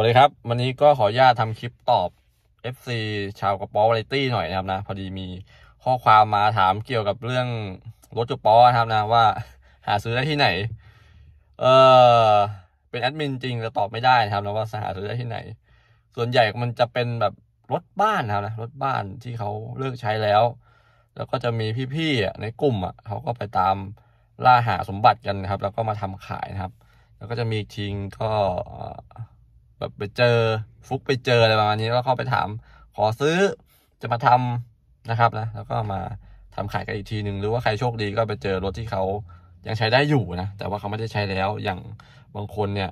วัสดีครับ วันนี้ก็ขออนุญาตทำคลิปตอบ FC ชาวกระป๋อวาไรตี้หน่อยนะครับนะ พอดีมีข้อความมาถามเกี่ยวกับเรื่องรถกระป๋อนะครับนะว่าหาซื้อได้ที่ไหน เออเป็นแอดมินจริงแต่ตอบไม่ได้นะครับนะว่าหาซื้อได้ที่ไหน ส่วนใหญ่มันจะเป็นแบบรถบ้านนะครับนะรถบ้านที่เขาเลิกใช้แล้ว แล้วก็จะมีพี่ๆในกลุ่มอะเขาก็ไปตามล่าหาสมบัติกันนะครับ แล้วก็มาทำขายนะครับ แล้วก็จะมีอีกทีก็ แบบไปเจอฟุกไปเจออะไรประมาณนี้แล้วเข้าไปถาม ขอซื้อจะมาทำนะครับนะแล้วก็มาทำขายกันอีกทีหนึ่งหรือว่าใครโชคดีก็ไปเจอรถที่เขายังใช้ได้อยู่นะแต่ว่าเขาไม่ได้ใช้แล้วอย่างบางคนเนี่ย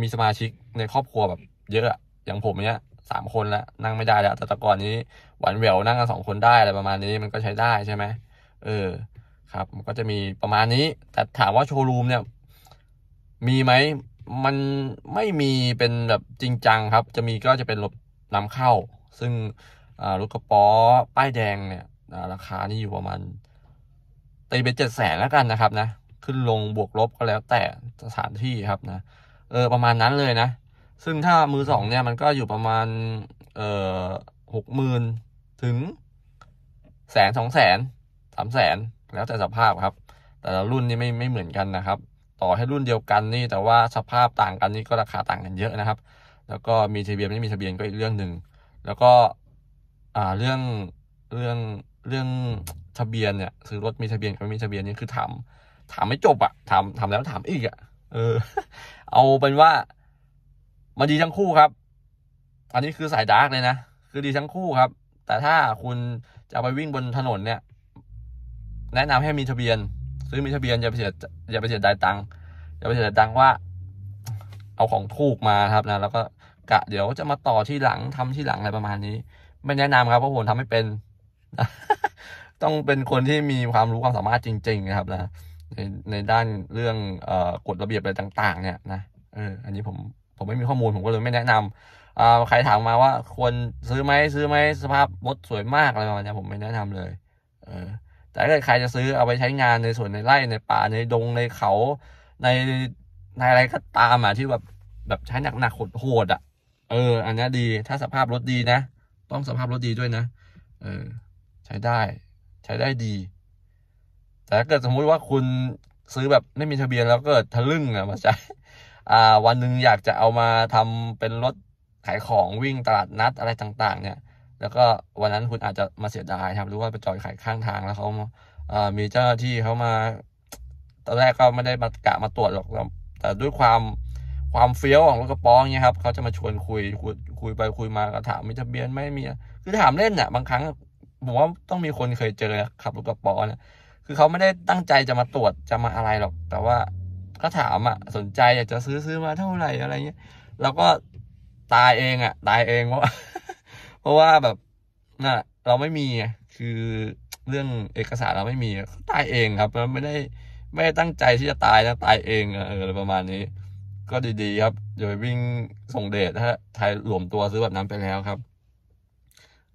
มีสมาชิกในครอบครัวแบบ เยอะอะอย่างผมเนี้ยสามคนแล้วนั่งไม่ได้แล้ว แต่ต่ก่อนนี้หวานแหววนั่งกันสองคนได้อะไรประมาณนี้มันก็ใช้ได้ใช่ไหมเออ ครับ มันก็จะมีประมาณนี้ แต่ถามว่าโชว์รูมเนี่ย มีไหม มันไม่มีเป็นแบบจริงจังครับ จะมีก็จะเป็นรถนำเข้า ซึ่งรถกระป๋อป้ายแดงเนี่ยราคานี่อยู่ประมาณตีไปเจ็ดแสนแล้วกันนะครับนะ ขึ้นลงบวกลบก็แล้วแต่สถานที่ครับนะ เออประมาณนั้นเลยนะ ซึ่งถ้ามือสองเนี่ยมันก็อยู่ประมาณ เออหกหมื่นถึงแสนสองแสนสามแสนแล้วแต่สภาพครับ แต่ละรุ่นนี่ไม่ไม่เหมือนกันนะครับ ต่อให้รุ่นเดียวกันนี่แต่ว่าสภาพต่างกันนี่ก็ราคาต่างกันเยอะนะครับ แล้วก็มีทะเบียนไม่มีทะเบียนก็อีกเรื่องหนึ่งแล้วก็อ่าเรื่องเรื่องเรื่องทะเบียนเนี่ยซื้อรถมีทะเบียนกับไม่มีทะเบียนนี่คือถามถามไม่จบอะถามถามแล้วถามอีกอะเออ เอาเป็นว่ามันดีทั้งคู่ครับ อันนี้คือสายดาร์กเลยนะคือดีทั้งคู่ครับ แต่ถ้าคุณจะไปวิ่งบนถนนเนี่ย แนะนำให้มีทะเบียน ซื้อมีทะเบียนอย่าไปเสียอย่าไปเสียดายตังค์อย่าไปเสียดายตังค์ว่า เอาของถูกมาครับนะ แล้วก็กะเดี๋ยวจะมาต่อที่หลังทำที่หลังอะไรประมาณนี้ ไม่แนะนำครับเพราะผมทำไม่เป็น ต้องเป็นคนที่มีความรู้ความสามารถจริง ๆ นะครับนะในในด้านเรื่องอกฎระเบียบอะไรต่าง ๆ เนี่ยนะเอออันนี้ผมผมไม่มีข้อมูลผมก็เลยไม่แนะนำอ่าใครถามมาว่าควรซื้อไหมซื้อไหมสภาพรถสวยมากอะไรประมาณเนี้ยผมไม่แนะนำเลย เออ แต่ถ้าใครจะซื้อเอาไปใช้งานในส่วนในไร่ในป่าในดงในเขาในในอะไรก็ตามอะที่แบบแบบใช้หนักๆโหดๆอะ เออ อันนี้ดีถ้าสภาพรถดีนะ ต้องสภาพรถดีด้วยนะ เออ ใช้ได้ ใช้ได้ดี แต่ถ้าเกิดสมมุติว่าคุณซื้อแบบไม่มีทะเบียนแล้วเกิดทะลึ่งอะมาใช้อ่า วันหนึ่งอยากจะเอามาทำเป็นรถขายของวิ่งตลาดนัดอะไรต่าง ๆ เนี่ย แล้วก็วันนั้นคุณอาจจะมาเสียดายครับหรือว่าไปจอดขายข้างทางแล้วเขามีเจ้าหน้าที่เขามาตอนแรกก็ไม่ได้มากะมาตรวจหรอกแต่ด้วยความความเฟี้ยวของรถกระป๋องเนี่ยครับเขาจะมาชวนคุยคุยคุยไปคุยมาก็ถามมีทะเบียนไหมมีคือถามเล่นน่ะบางครั้งผมว่าต้องมีคนเคยเจอขับรถกระป๋อเนี่ยคือเขาไม่ได้ตั้งใจจะมาตรวจจะมาอะไรหรอก แต่ว่าก็ถามอะสนใจอยากจะซื้อซื้อมาเท่าไหร่อะไรเงี้ยแล้วก็ตายเองอะ ตายเองเพราะ ราะว่าแบบน่ะเราไม่มีคือเรื่องเอกสารเราไม่มีตายเองครับมันไม่ได้ไม่ได้ตั้งใจที่จะตายนะตายเองเอออะไรประมาณนี้ ก็ดีๆครับอย่าไปวิ่งส่งเดชถ้าไทยหลวมตัวซื้อแบบนั้นไปแล้วครับ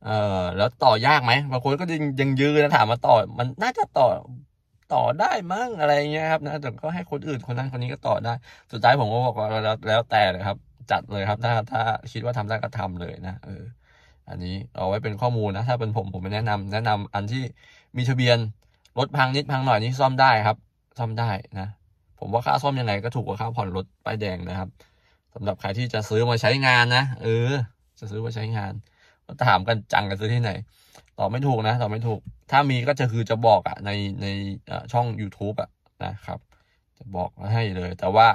เออแล้วต่อยากไหมบางคนก็ยังยังยืนนะถามมาต่อ มันน่าจะต่อต่อได้มั้งอะไรเงี้ยครับนะแต่ก็ให้คนอื่นคนนั้นคนนี้ก็ต่อได้ สุดท้ายผมก็บอกว่าแล้วแล้วแต่เลยครับ จัดเลยครับถ้าถ้าคิดว่าทำได้ก็ทำเลยนะเออ อันนี้เอาไว้เป็นข้อมูลนะ ถ้าเป็นผมผมไม่แนะนำแนะนำอันที่มีทะเบียนรถพังนิดพังหน่อยนี่ซ่อมได้ครับ ซ่อมได้นะ ผมว่าค่าซ่อมยังไงก็ถูกกว่าค่าผ่อนรถป้ายแดงนะครับสำหรับใครที่จะซื้อมาใช้งานนะเออ จะซื้อมาใช้งานก็ถามกันจังกันซื้อที่ไหนตอบไม่ถูกนะตอบไม่ถูก ถ้ามีก็จะคือจะบอกอะในในช่อง YouTube อะนะครับ จะบอกให้เลย แต่ว่า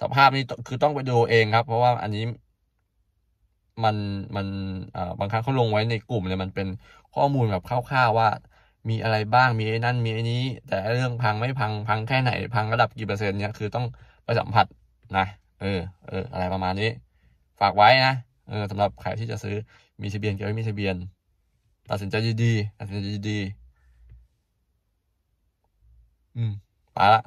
สภาพนี้คือต้องไปดูเองครับ เพราะว่าอันนี้ มันมันบางครั้งเขาลงไว้ในกลุ่มเนี่ยมันเป็นข้อมูลแบบคร่าวๆว่า มีอะไรบ้างมีไอ้นั่นมีไอ้นี้ แต่เรื่องพังไม่พังพังแค่ไหน พังระดับกี่เปอร์เซ็นต์เนี่ยคือต้องไปสัมผัสนะเออเอออะไรประมาณนี้ ฝากไว้นะเออสำหรับใครที่จะซื้อมีทะเบียนกับไม่มีทะเบียน ตัดสินใจดีๆตัดสินใจดีๆอืมไปละ